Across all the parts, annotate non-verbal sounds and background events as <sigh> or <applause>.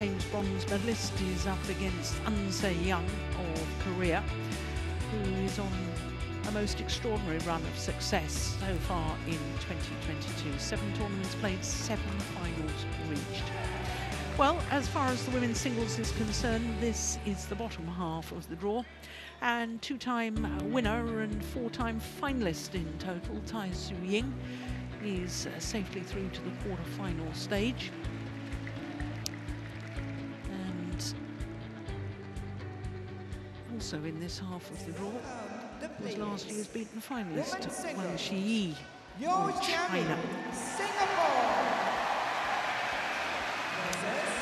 James bronze medalist is up against An Se Young of Korea, who is on a most extraordinary run of success so far in 2022. Seven tournaments played, seven finals reached. Well, as far as the women's singles is concerned, this is the bottom half of the draw. And two-time winner and four-time finalist in total, Tai Tzu Ying, is safely through to the quarter-final stage. Also in this half of the draw was last year's beaten finalist Wang Shiyi of China.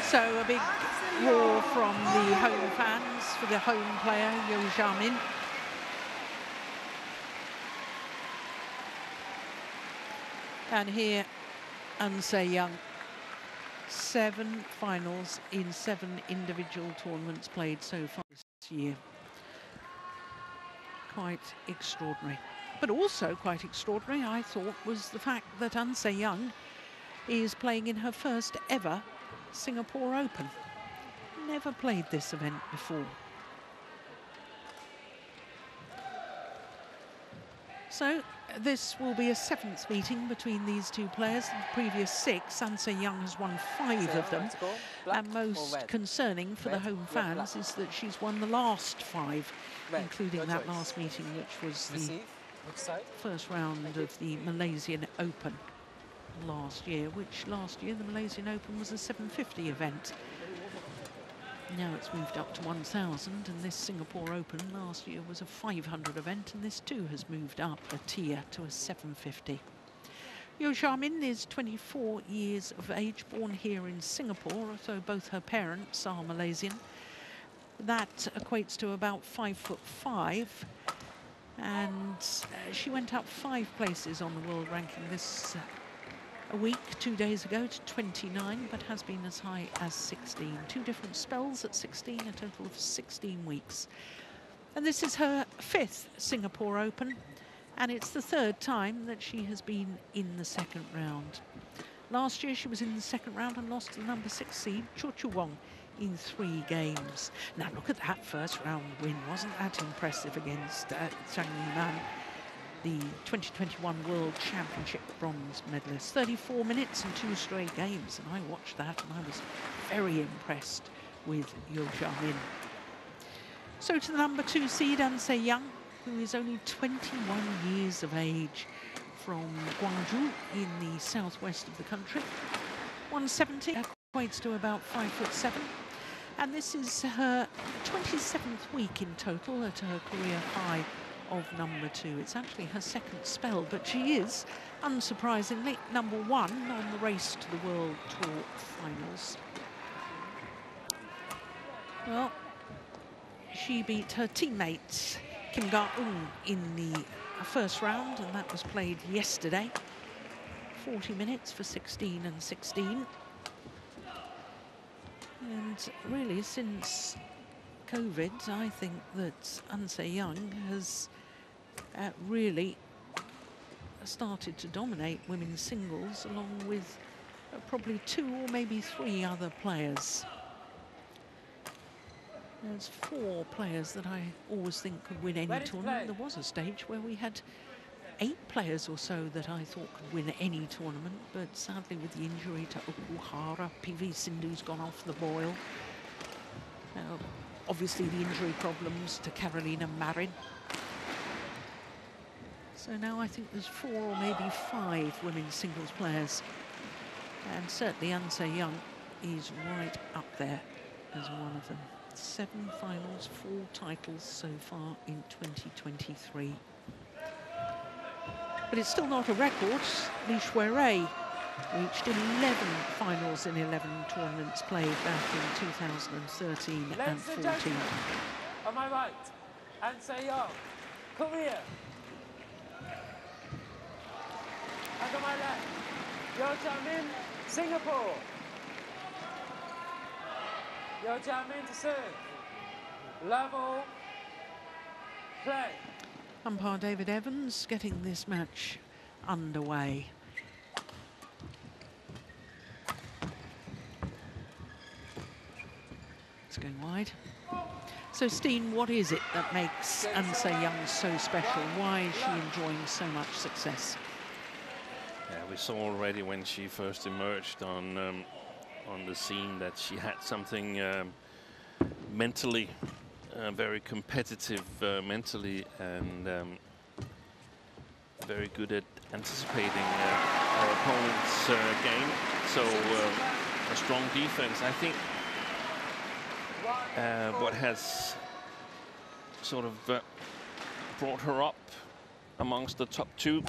So a big roar from the home fans for the home player, Yeo Jia-min. And here, An Se Young, seven finals in seven individual tournaments played so far this year quite extraordinary. But also quite extraordinary, I thought, was the fact that An Se Young is playing in her first ever Singapore Open. Never played this event before. So this will be a seventh meeting between these two players. The previous six, Se Young has won five of them. And most concerning for the home fans is that she's won the last five, including that last meeting, which was the first round of the Malaysian Open last year, which last year the Malaysian Open was a 750 event. Now it's moved up to 1,000 and this Singapore Open last year was a 500 event and this too has moved up a tier to a 750. Yeo Jia-min is 24 years of age, born here in Singapore, so both her parents are Malaysian. That equates to about five foot five. And uh, she went up five places on the world ranking this uh, a week, two days ago to 29, but has been as high as 16. Two different spells at 16, a total of 16 weeks. And this is her fifth Singapore Open, and it's the third time that she has been in the second round. Last year she was in the second round and lost to the number six seed, Chochuwong, in three games. Now look at that first round win. Wasn't that impressive against uh, Zhang Yiman? The 2021 World Championship bronze medalist. 34 minutes and two straight games, and I watched that and I was very impressed with Yeo Jia-min. So to the number two seed, An Se Young, who is only 21 years of age from Gwangju in the southwest of the country. 170 equates to about five foot seven. And this is her 27th week in total at her career high of number two. It's actually her second spell, but she is, unsurprisingly, number one on the race to the World Tour Finals. Well, she beat her teammate Kim Ga-eun in the first round, and that was played yesterday. 40 minutes for 16 and 16. And really, since COVID, I think that An Se Young has uh, really started to dominate women's singles along with uh, probably two or maybe three other players. There's four players that I always think could win any tournament. There was a stage where we had eight players or so that I thought could win any tournament, but sadly with the injury to Okuhara, PV Sindhu's gone off the boil. Uh, obviously the injury problems to Carolina Marin. So now I think there's four or maybe five women's singles players. And certainly An Se Young is right up there as one of them. Seven finals, four titles so far in 2023. But it's still not a record. Li Xuerui reached 11 finals in 11 tournaments played back in 2013 Ladies and 14. On my right, An Se Young, Korea. And on my left, Yeo Jia-min, Singapore. Yeo Jia-min to serve. Level, play. Umpire David Evans getting this match underway. That's going wide. So, Steen, what is it that makes An Se Young so special? Why is she enjoying so much success? We saw already when she first emerged on um, on the scene that she had something um, mentally uh, very competitive uh, mentally and um, very good at anticipating uh, our opponent's uh, game. So um, a strong defense. I think uh, what has sort of uh, brought her up amongst the top two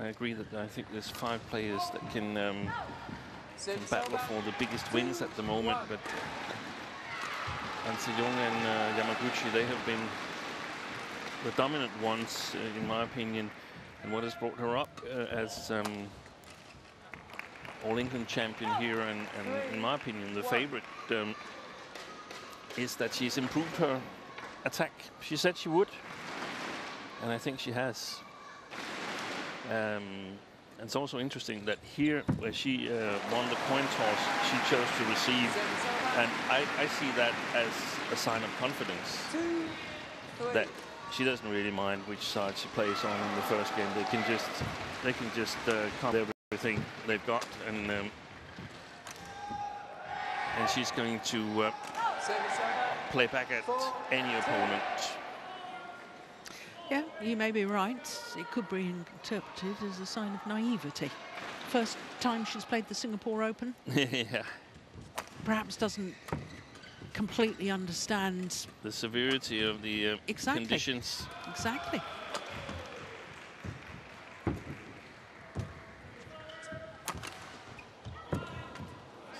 I agree that I think there's five players that can, um, can battle for the biggest wins at the moment, but An Se Young and uh, Yamaguchi, they have been the dominant ones, uh, in my opinion, and what has brought her up uh, as um, All England champion here, and, and, in my opinion, the favorite, um, is that she's improved her attack. She said she would, and I think she has. Um, it's also interesting that here, where she uh, won the coin toss, she chose to receive, and I, I see that as a sign of confidence. That she doesn't really mind which side she plays on in the first game. They can just, they can just uh, come everything they've got, and um, and she's going to uh, play back at any opponent yeah, you may be right. It could be interpreted as a sign of naivety. First time she's played the Singapore Open. <laughs> yeah. Perhaps doesn't completely understand the severity of the uh, exactly. conditions. Exactly.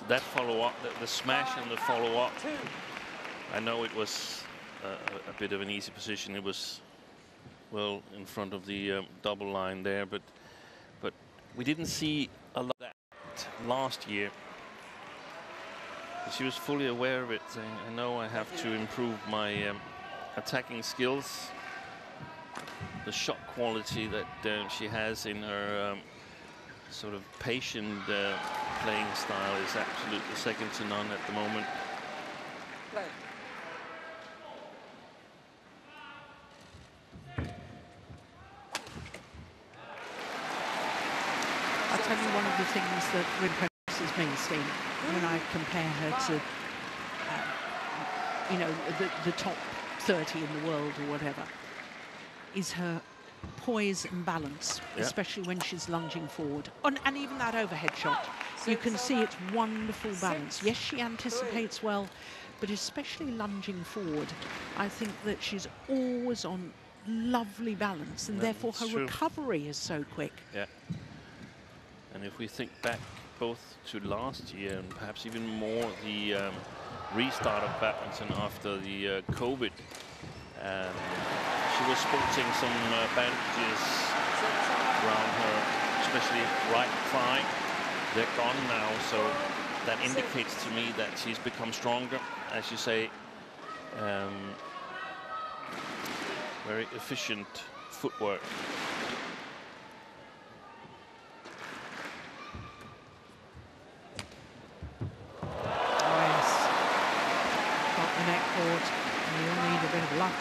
that follow-up, the, the, smash and the follow-up. I know it was uh, a bit of an easy position. It was well in front of the um, double line there, but but we didn't see a lot of that last year. She was fully aware of it, saying, I know I have to improve my um, attacking skills. The shot quality that uh, she has in her um, sort of patient uh, playing style is absolutely second to none at the moment. Play. tell you one of the things that impresses me, Steen, when I compare her to, uh, you know, the, the top 30 in the world or whatever, is her poise and balance, yeah. especially when she's lunging forward. On, and even that overhead shot, you can see it's wonderful balance. Yes, she anticipates well, but especially lunging forward, I think that she's always on lovely balance, and therefore her true. recovery is so quick. Yeah. And if we think back both to last year and perhaps even more the um, restart of badminton after the uh, COVID, um, she was sporting some uh, bandages around her, especially right thigh. They're gone now, so that indicates to me that she's become stronger, as you say. Um, very efficient footwork.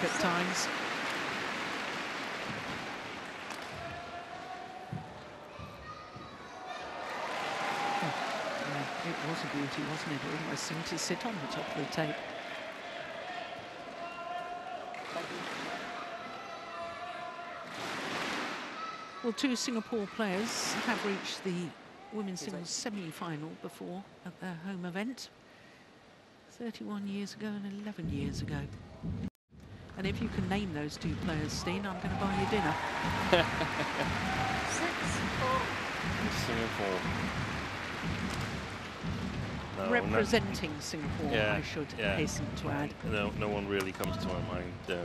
At times. Oh, it was a beauty, wasn't it? It almost seemed to sit on the top of the tape. Well, two Singapore players have reached the women's singles semi-final before at their home event. 31 years ago and 11 years ago. And if you can name those two players, Steen, I'm going to buy you dinner. Singapore. No, Representing no. Singapore, yeah, I should yeah. hasten to add. No, no one really comes to my mind uh,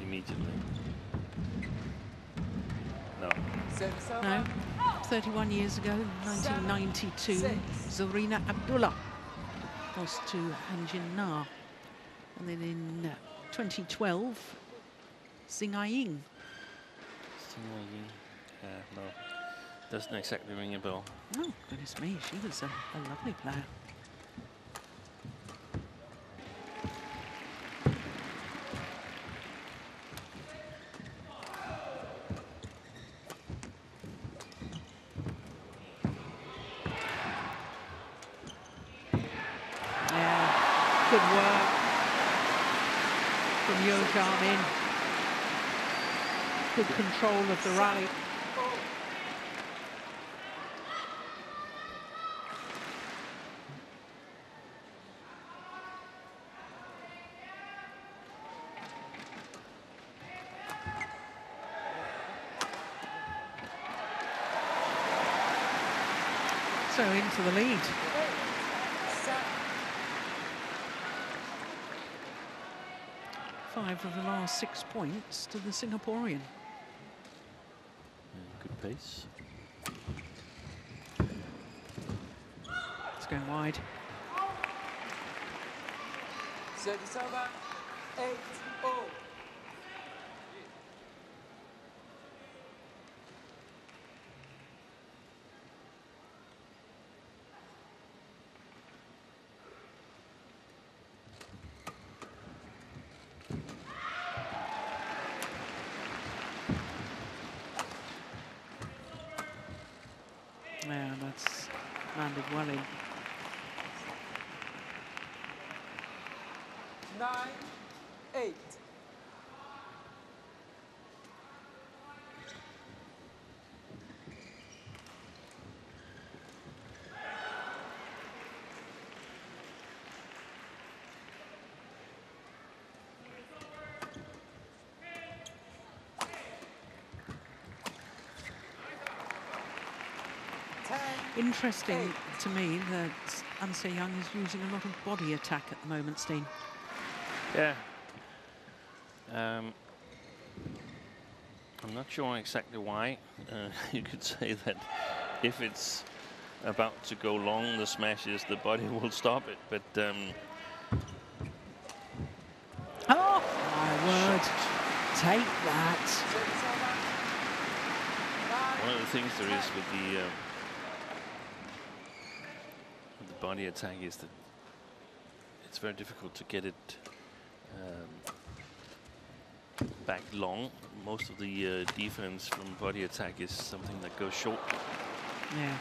immediately. No. No. 31 years ago, 1992, Zarina Abdullah lost to Han Jin Na. And then in 2012, Xing Aiying. Xing Aiying, yeah, no, doesn't exactly ring a bell. Oh, goodness me, she was a, a lovely player. Good work from Yo Min. Good control of the rally. So into the lead. Five of the last six points to the Singaporean. It's going wide. Eight. Oh. Yeah, that's landed well in. Nine. Eight. Ten. Interesting to me that An Se Young is using a lot of body attack at the moment, Steen. Yeah. Um, I'm not sure exactly why. Uh, <laughs> you could say that if it's about to go long, the smashes, the body <laughs> will stop it. But um, Oh, my word. Take that. Service over. Nine. one of the things there is with the with the body attack is that it's very difficult to get it um, back long. Most of the uh, defense from body attack is something that goes short. Yeah,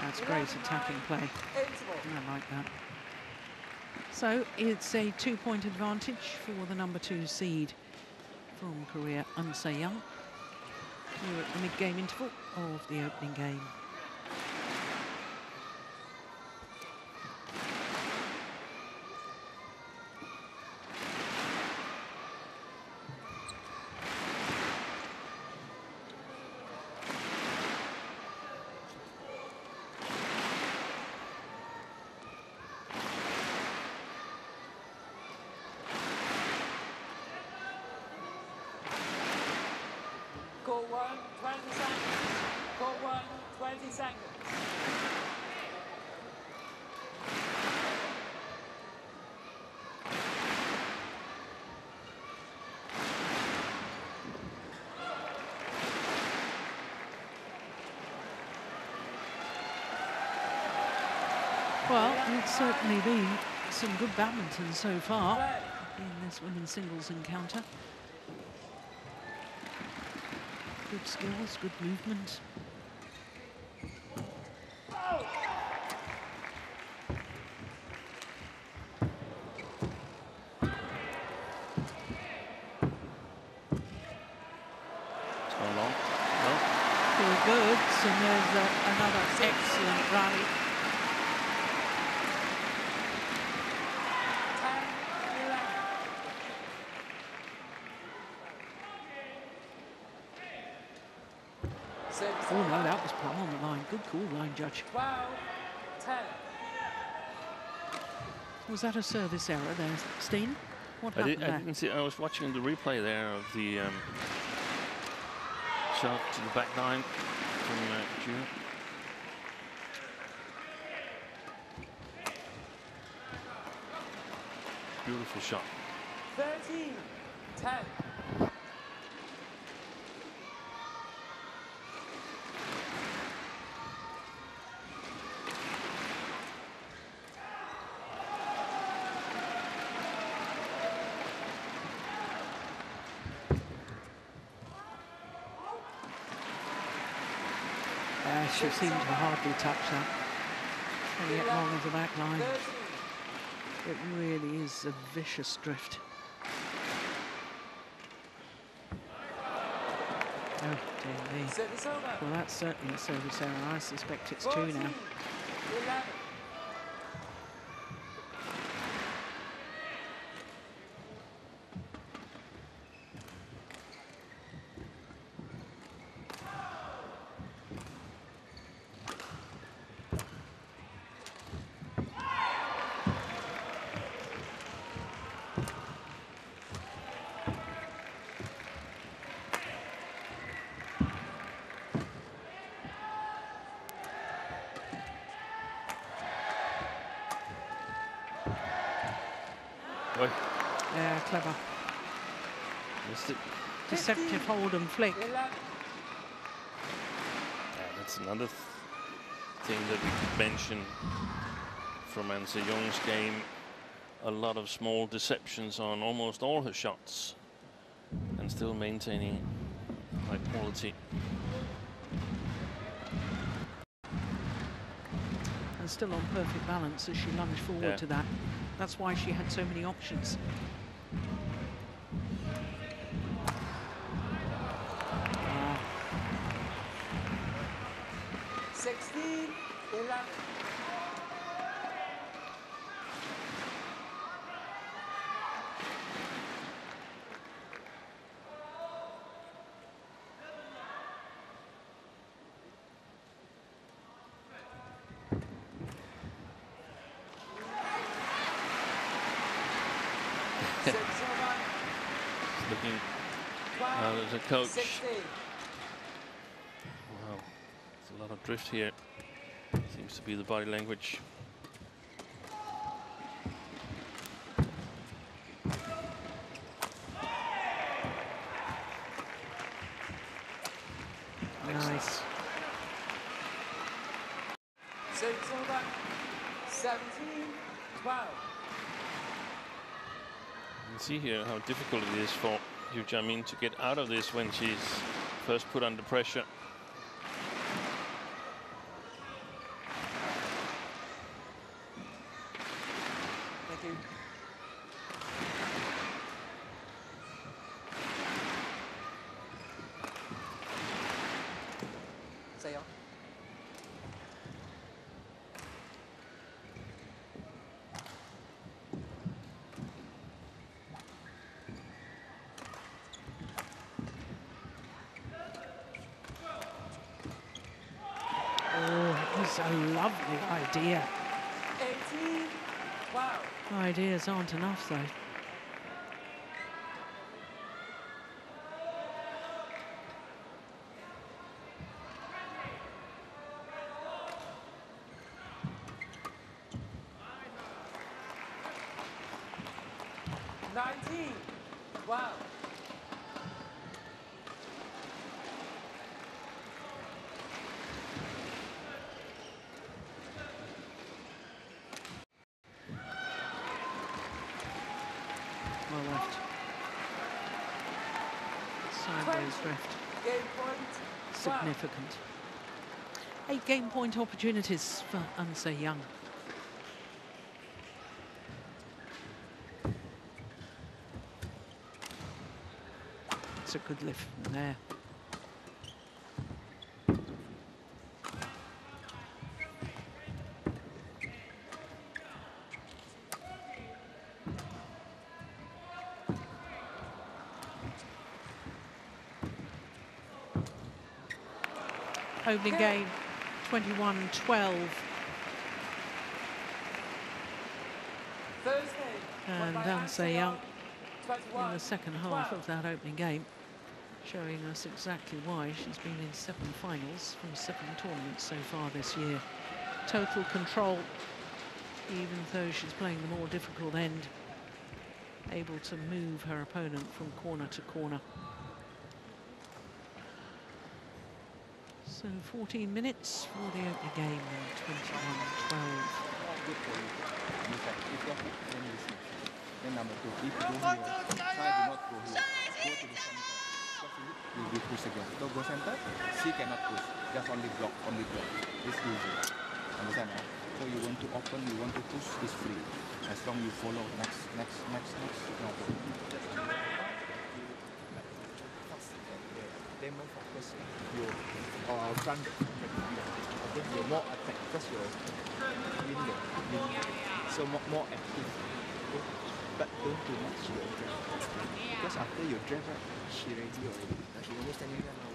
that's great attacking play. I like that. So it's a two-point advantage for the number two seed from Korea, An Se Young. We're at the mid-game interval of the opening game. Go one, 20 seconds. Go one, 20 seconds. Well, it's certainly been some good badminton so far in this women's singles encounter. Good skills, good movement. It's gone long. No. Feel good, and there's uh, another excellent rally. 10, 11. Service Oh no, over. that was plumb on the line. Good call, line judge. 12, 10. Was that a service error there, Steen? What I, happened did, I didn't see. I was watching the replay there of the um, shot to the back line from uh, June. Beautiful shot. 13, 10. Uh, she seemed to hardly touch that. Probably get long of the back line. It really is a vicious drift. Oh, dear me. Well, that's certainly a service error. I suspect it's two 14, now. 11. Oi, Yeah, clever. missed it. Deceptive hold and flick. Yeah, that's another th thing that we could mention from An Se Young's game. A lot of small deceptions on almost all her shots and still maintaining high quality. And still on perfect balance as she lunged forward Yeah. to that. That's why she had so many options. Ah, 16, 11. Six over, Looking 12, out as a coach. 16. Wow, there's a lot of drift here. Seems to be the body language. nice. Six over, 17, 12. You can see here how difficult it is for Yeo Jia Min to get out of this when she's first put under pressure. Thank you. Sayo. Oh, it was a lovely idea. 18, 12. Ideas aren't enough, though. Nineteen. Wow. Well left. Sideways. Game point. Wow. Significant. Eight game point opportunities for An Se Young. It's a good lift from there. Opening game 21-12 Thursday. and An Se Young in the second half of that opening game, showing us exactly why she's been in seven finals from seven tournaments so far this year. Total control, even though she's playing the more difficult end, able to move her opponent from corner to corner. So 14 minutes for the opening game, 21-12. center. You will be push again. Don't go center, she cannot push. Just only block, only block. It's easy. Understand, huh? after you want to open, you want to push, it's free. As long you follow next, next, next, next, no Then more you uh, the I think you're more attack because you're win the win. So more, more active. But don't too much. Because after you drive, she ready already. She only standing there now.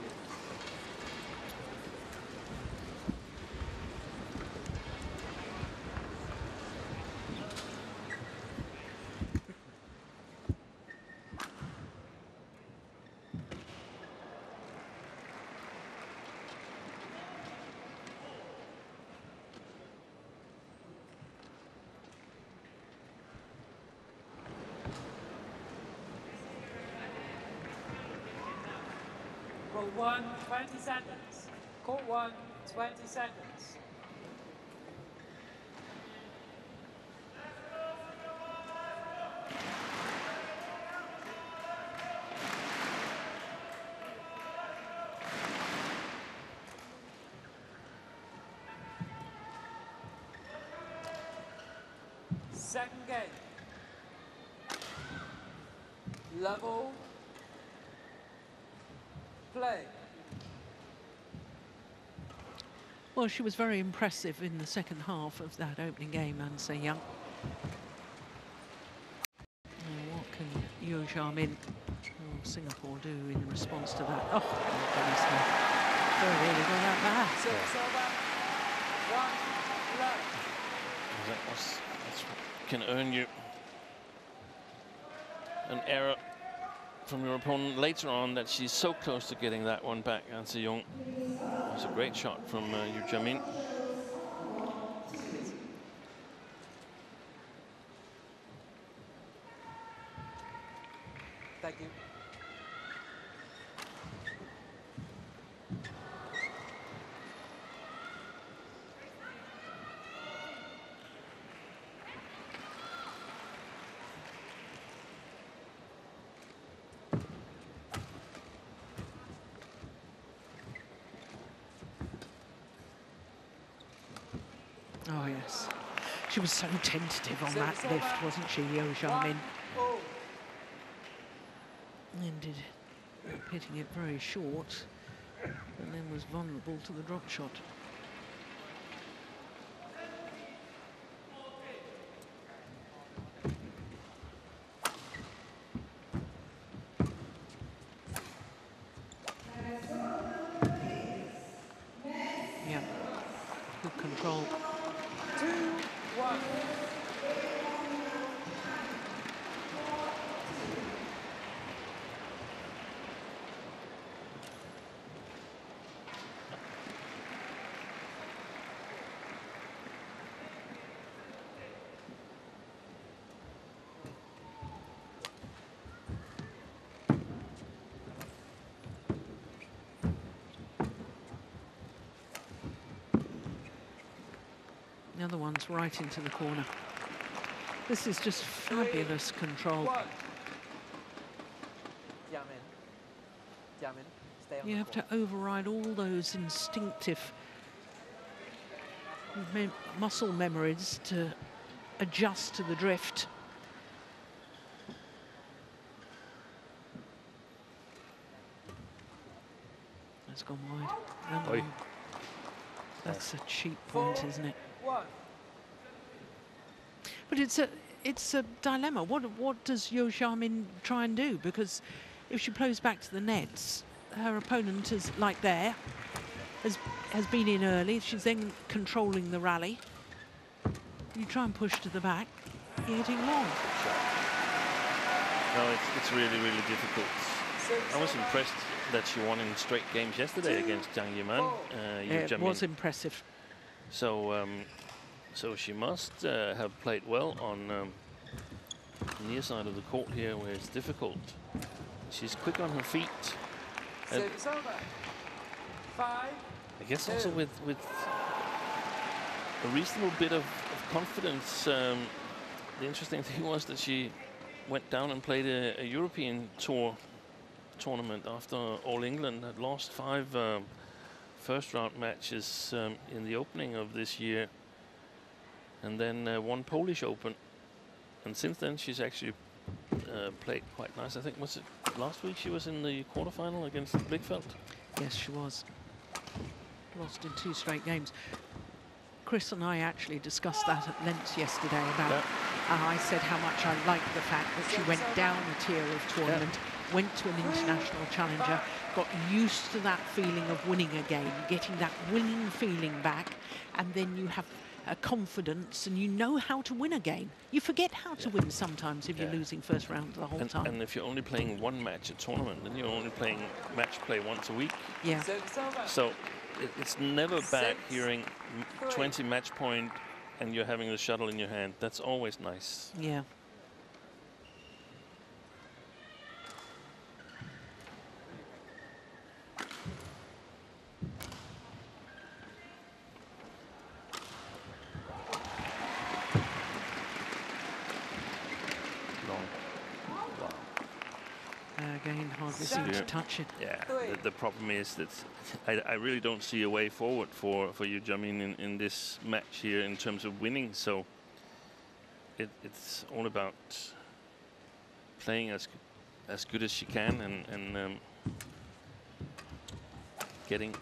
Court 1, 20 seconds. Court 1, 20 seconds. Second game. Level play. Well, she was very impressive in the second half of that opening game, An Se Young. what can Yeo Jiamin or Singapore do in response to that? Oh, goodness me. They really got that bad. Six over. One left. That was, that's what can earn you an error from your opponent later on that she's so close to getting that one back. An Se Young. Great shot from uh, Yeo Jia Min. Thank you. Oh, yes. She was so tentative on that lift, wasn't she, Yeo Jia Min? One, oh. Ended hitting it very short and then was vulnerable to the drop shot. Yeah, good control. Two, one. The other one's right into the corner. This is just fabulous control. One. Yamin. Yamin, stay on You the have to override all those instinctive mem- muscle memories to adjust to the drift. That's gone wide. And Oi. one. That's a cheap point, Four. isn't it? One. But it's a it's a dilemma. What what does Yo Min try and do? Because if she plays back to the nets, her opponent is like there, has has been in early. She's then controlling the rally. You try and push to the back, you're hitting long. No, it's, it's really, really difficult. I was impressed that she won in straight games yesterday against Zhang Yiman. Uh, Yu it Jamin. was impressive. So, um, so she must uh, have played well on um, the near side of the court here, where it's difficult. She's quick on her feet. Six over. Five. I guess also with with a reasonable bit of, of confidence. Um, the interesting <laughs> thing was that she went down and played a, a European tour tournament after All England had lost five um, first round matches um, in the opening of this year. And then uh, one Polish Open. And since then, she's actually uh, played quite nice. I think was it last week she was in the quarterfinal against Blichfeld. Yes, she was. Lost in two straight games. Chris and I actually discussed that at length yesterday about, Yeah. uh, I said how much I liked the fact that she went down a tier of tournament, went to an international challenger, got used to that feeling of winning a game, getting that winning feeling back, and then you have a confidence and you know how to win a game. You forget how to Yeah. win sometimes if you're losing first round the whole And, time. and if you're only playing one match a tournament, then you're only playing match play once a week. yeah. So it, it's never bad Six, hearing three. 20 match point and you're having the shuttle in your hand. That's always nice. Yeah. Long. Wow. Again, hardly Seven. seemed to Yeah. touch it. Yeah, the, the problem is that I, I really don't see a way forward for, for you, Jamin, in, in this match here in terms of winning. So it, it's all about playing as, as good as she can and, and um, getting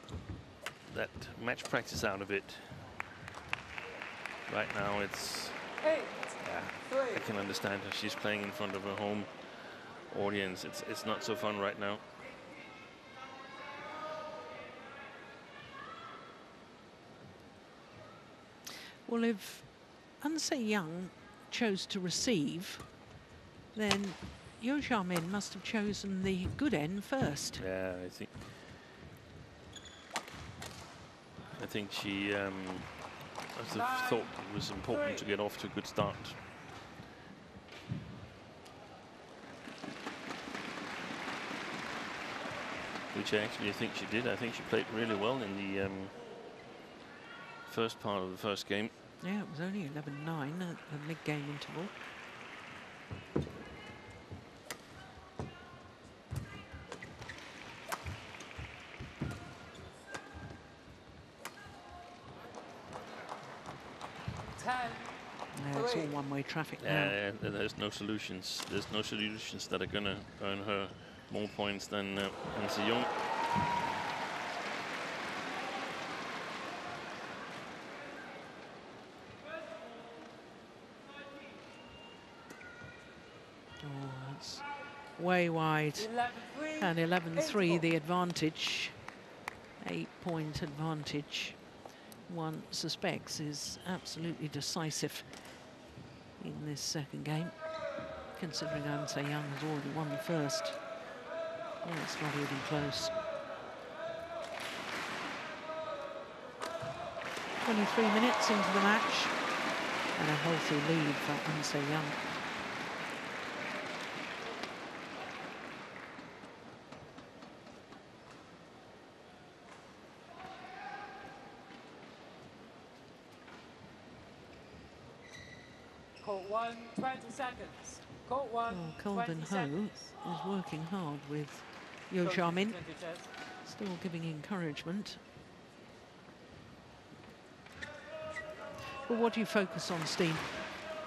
that match practice out of it. Right now, it's Eight. yeah, Three. I can understand her. She's playing in front of her home audience. It's it's not so fun right now. Well, if An Se Young chose to receive, then Yeo Jia Min must have chosen the good end first. Yeah, I think. I think she um, thought it was important to get off to a good start. Which actually I actually think she did. I think she played really well in the um, first part of the first game. Yeah, it was only 11-9 at the mid-game interval. Ten. Yeah, it's all one-way traffic now. Yeah, yeah, there's no solutions. There's no solutions that are gonna earn her more points than uh. Oh, that's way wide. And 11-3 the advantage. Eight-point advantage. One suspects is absolutely decisive in this second game, considering An Se Young has already won the first. Yeah, it's not even close. 23 minutes into the match and a healthy lead for An Se Young. Court one. Twenty seconds. Court one. Well, Colvin 20 Ho seconds. is working hard with Yo Court Jamin, 20 chairs. still giving encouragement. Well, what do you focus on, Steen?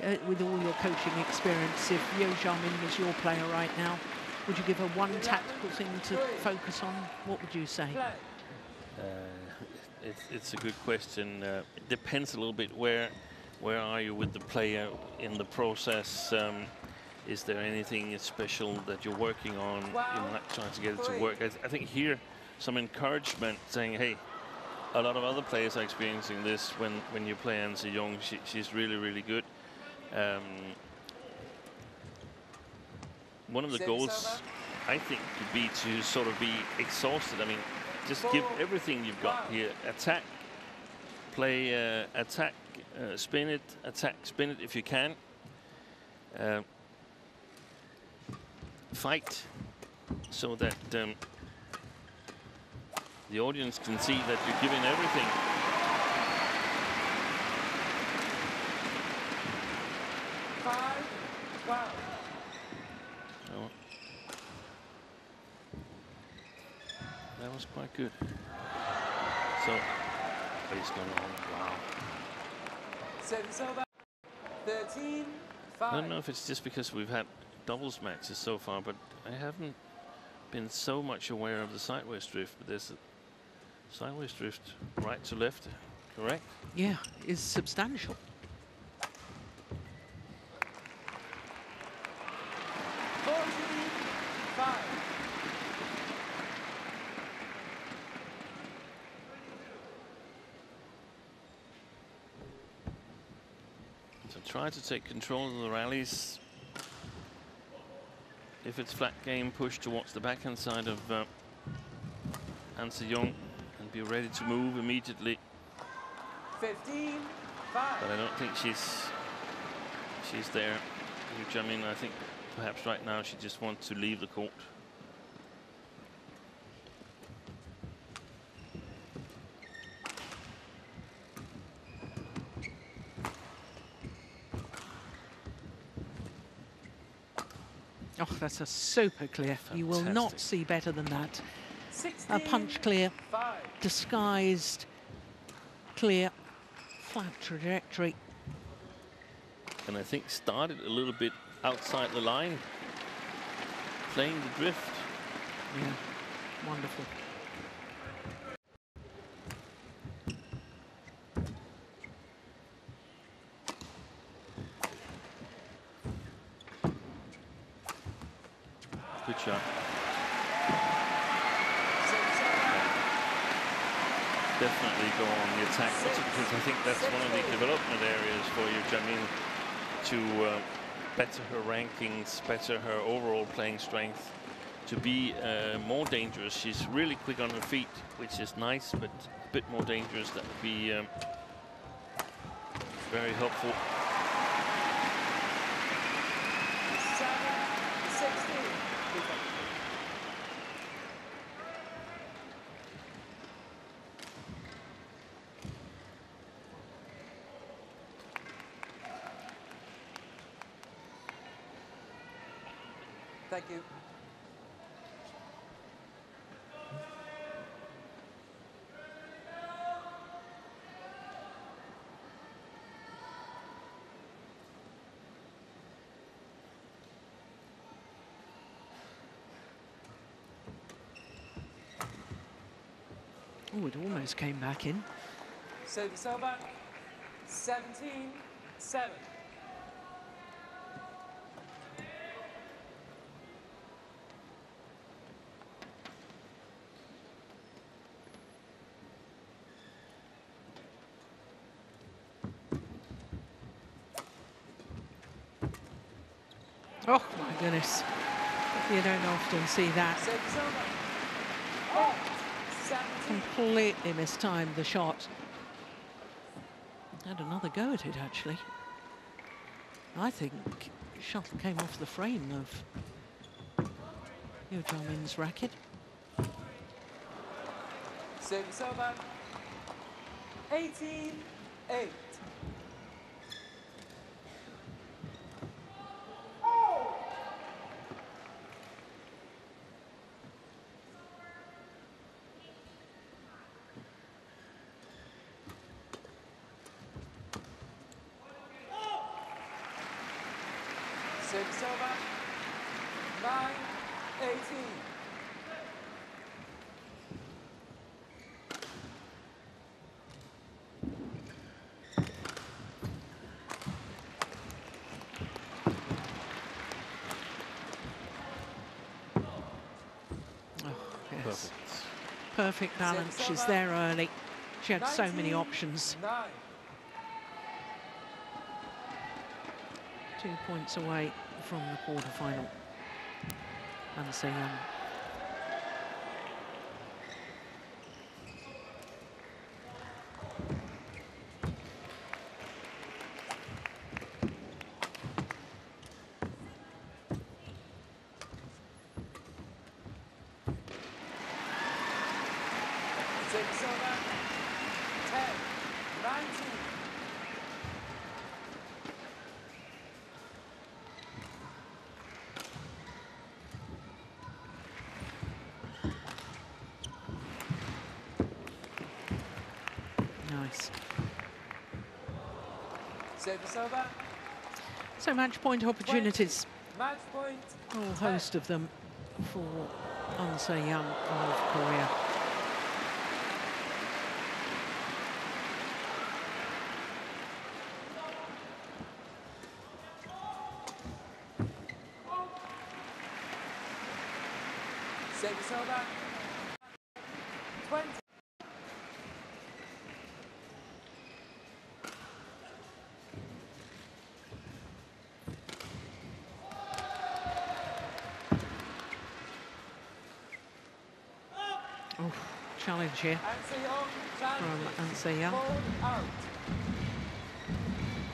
Uh, with all your coaching experience, if Yeo Jia Min was your player right now, would you give her one tactical thing to focus on? What would you say? Uh, it's, it's a good question. Uh, it depends a little bit where where are you with the player in the process. Um, is there anything special that you're working on? You're not trying to get it to work. I, th- I think here some encouragement saying, hey, a lot of other players are experiencing this when, when you play An Se Young. She, she's really, really good. Um, one of the Service goals, over. I think, could be to sort of be exhausted. I mean, just give everything you've got Wow. here. Attack, play, uh, attack, uh, spin it, attack, spin it if you can. Uh, fight so that um, the audience can see that you're giving everything. Five. Oh. That was quite good. So, he's gone on. Wow. Service over. 13, I don't know if it's just because we've had doubles matches so far, but I haven't been so much aware of the sideways drift. But there's a sideways drift right to left, correct? Yeah, is substantial. 14, 5. So try to take control of the rallies. If it's flat game, push towards the backhand side of uh, An Se Young and be ready to move immediately. 15, 5. But I don't think she's she's there. Which I mean, I think perhaps right now she just wants to leave the court. Oh, that's a super clear. You will not see better than that. 16, A punch clear, 5. disguised, clear, flat trajectory. And I think started a little bit outside the line, playing the drift. Yeah, wonderful. Good shot. Service over. Definitely go on the attack also because I think that's one of the development areas for you, Jia Min, to uh, better her rankings, better her overall playing strength, to be uh, more dangerous. She's really quick on her feet, which is nice, but a bit more dangerous. That would be um, very helpful. 7, 16. Thank you. Oh, it almost came back in. Service over. 17, 7. Oh, my goodness. You don't often see that. Service over. 8, 17. Completely mistimed the shot. Had another go at it, actually. I think shuttle came off the frame of Yeo Jia Min's racket. Service over. 18, 8. Service over. 9, 18. Oh, yes. Perfect. Perfect balance. She's there early. She had so many options. 9. Two points away from the quarter-final. An Se Young. Service over. 10, 19. Nice. Service over. So match point opportunities. Match point. A whole host of them for An Se Young of Korea. Six over. 20. Oh, challenge here from challenge. An Se Young. Ball out.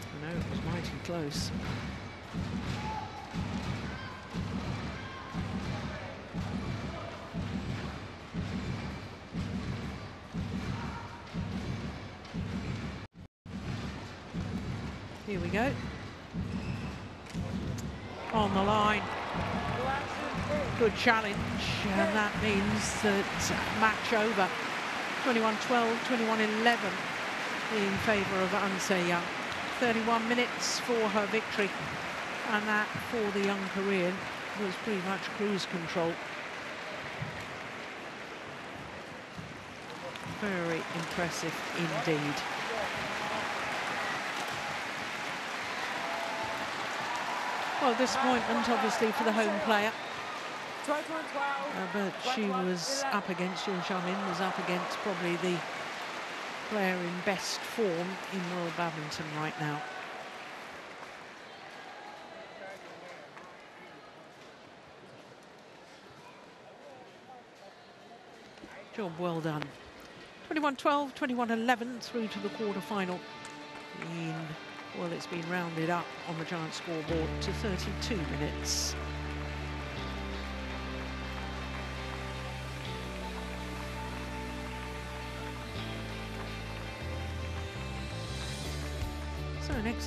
I know it was mighty close. Here we go. Challenge, and that means that match over. 21-12, 21-11 in favour of An Se Young. 31 minutes for her victory, and that for the young Korean was pretty much cruise control. Very impressive indeed. Well, disappointment obviously for the home player. 21 12. Uh, but she was up against, Yeo Jia Min was up against probably the player in best form in world badminton right now. Job well done. 21-12, 21-11 through to the quarter-final. Well, it's been rounded up on the giant scoreboard to 32 minutes.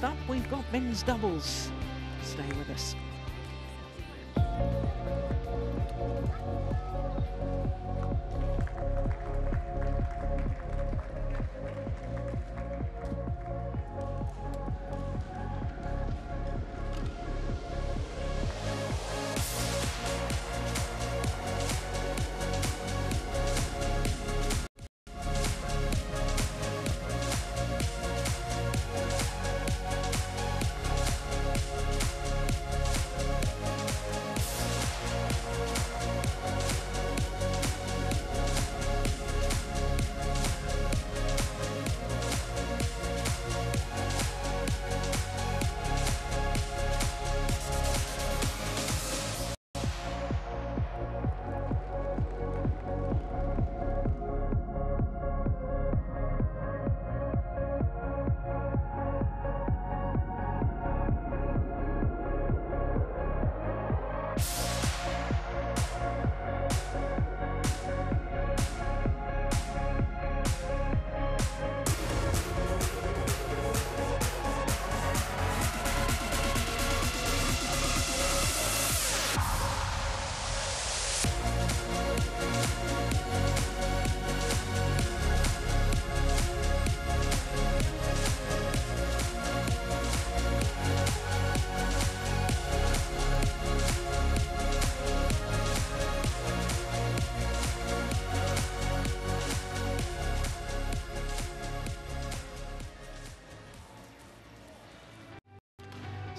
Up, we've got men's doubles. Stay with us.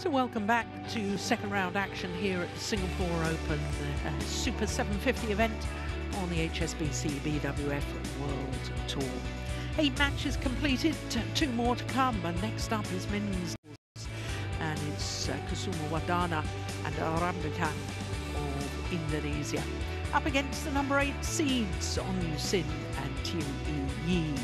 So welcome back to second round action here at the Singapore Open, uh, Super 750 event on the HSBC BWF World Tour. Eight matches completed, two more to come, and next up is men's and it's uh, Kusumawardana and Rambitan of Indonesia up against the number eight seeds Ong Yew Sin and Teo Ee Yi